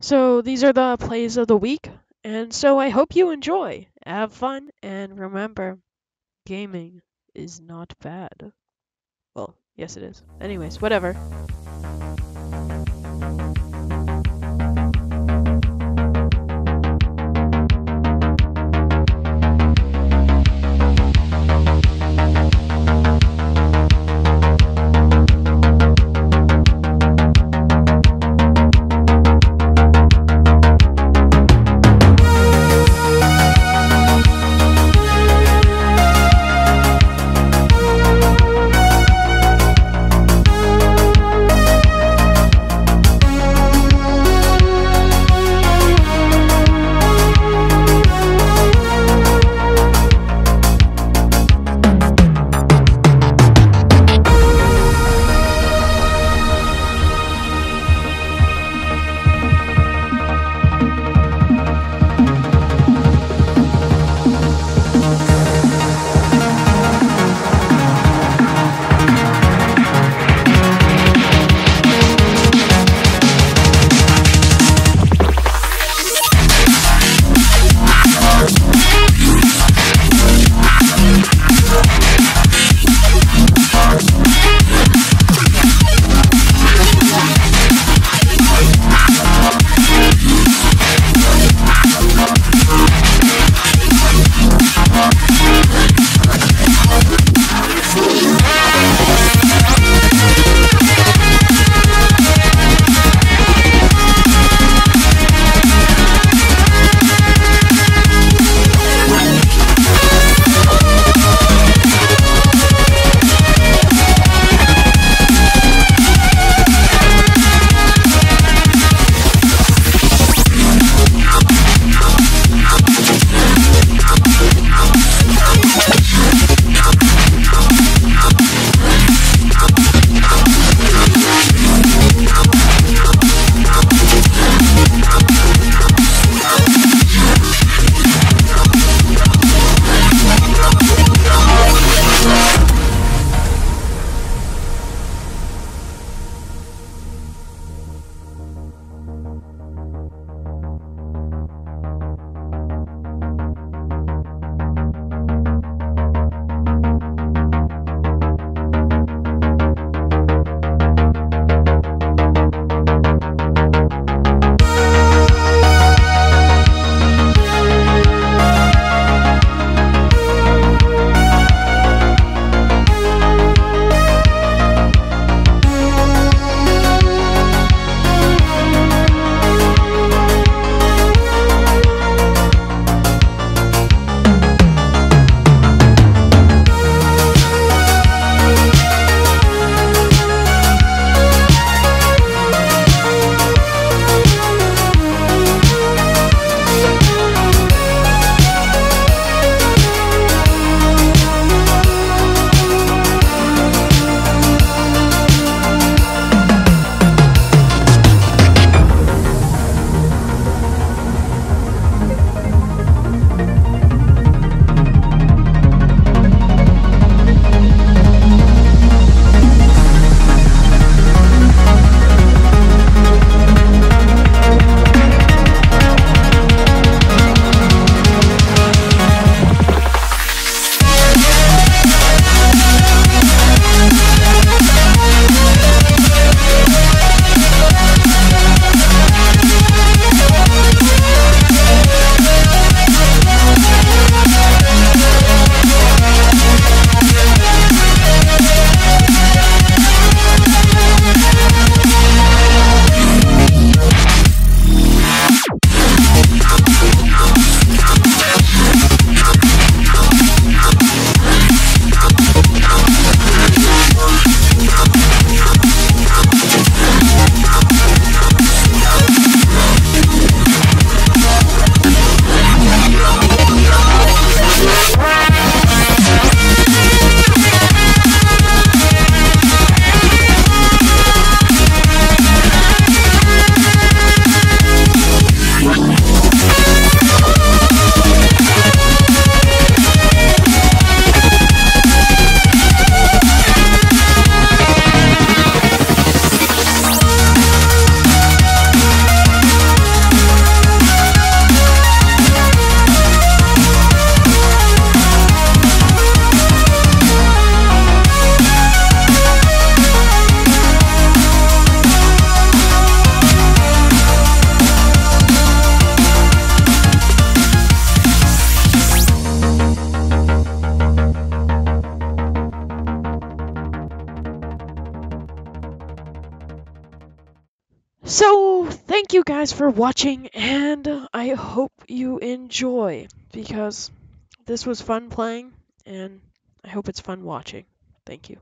So these are the plays of the week, and so I hope you enjoy. Have fun, and remember, gaming is not bad. Well, yes it is. Anyways, whatever. Guys for watching, and I hope you enjoy, because this was fun playing, and I hope it's fun watching. Thank you.